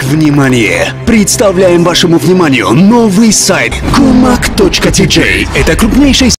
Итак, внимание! Представляем вашему вниманию новый сайт kumak.tj. Это крупнейший